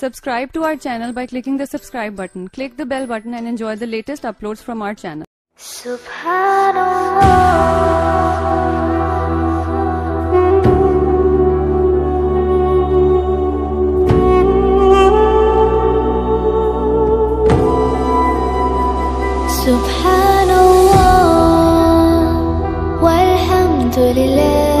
Subscribe to our channel by clicking the subscribe button. Click the bell button and enjoy the latest uploads from our channel. Subhanallah. سبحان الله والحمد لله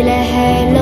إله لا